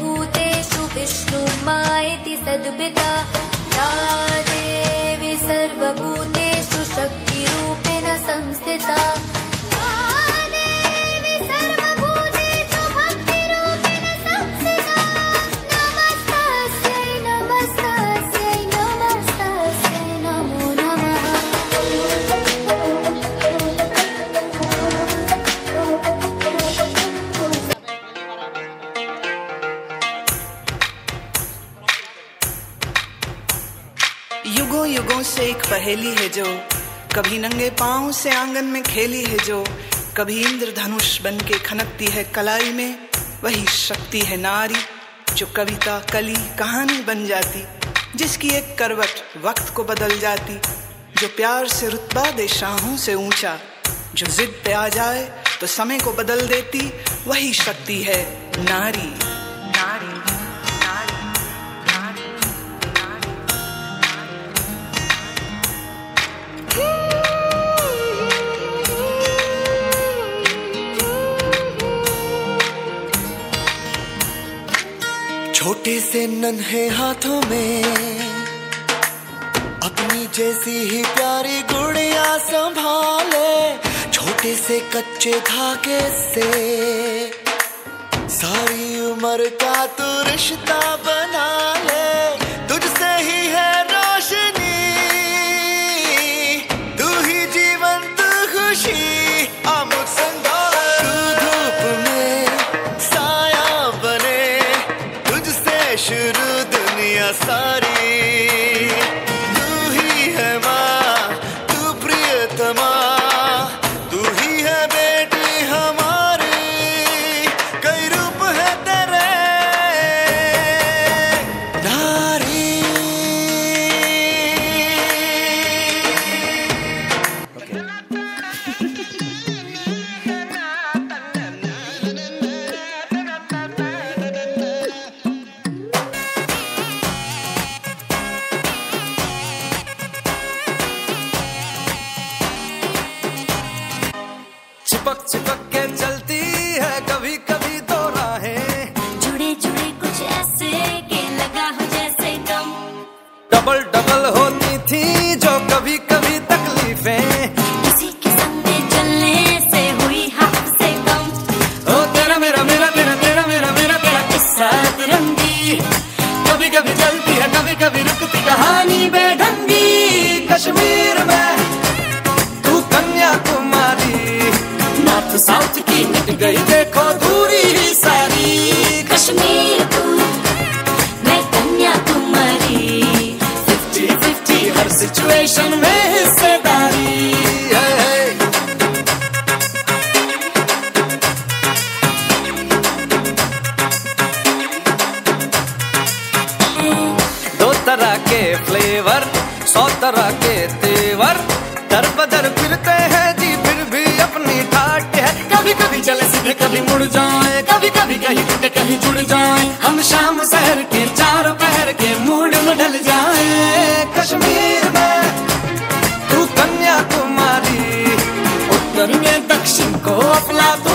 भूतेषु विष्णु मायति सद्भिता सहेली है जो कभी नंगे पाँव से आँगन में खेली है जो कभी इंद्रधनुष बन के खनकती है कलाई में, वही शक्ति है नारी, जो कविता, कली, कहानी बन जाती, जिसकी एक करवट वक्त को बदल जाती, जो प्यार से रुतबा दे शाहों से ऊँचा, जो जिद पे आ जाए तो समय को बदल देती, वही शक्ति है नारी। छोटे से नन्हे हाथों में। अपनी जैसी ही प्यारी गुड़िया संभाले, छोटे से कच्चे धागे से। सारी उम्र का तू रिश्ता बना ले चिपक चिपक के चलती है कभी कभी तो राहें। जुड़े जुड़े कुछ ऐसे के लगा हो जैसे दम डबल डबल होती थी जो कभी कभी तकलीफें। किसी के संग चलने से हुई हाथ से कम ओ तेरा मेरा मेरा मेरा तेरा मेरा मेरा तेरा किस्सा तिरंगी। कभी कभी चलती है कभी कभी नॉर्थ साउथ की मिट गई देखो दूरी ही सारी। कश्मीर तू मैं कन्याकुमारी फिफ्टी फिफ्टी हर सिचुएशन में हिस्सेदारी। दो तरह के फ्लेवर सौ तरह के तेवर दर बदर कहीं टूटे कहीं जुड़ जाए। हम शाम शहर के चार पहर के मूड में ढल जाए। कश्मीर में तू कन्याकुमारी, उत्तर में दक्षिण को अपना मारी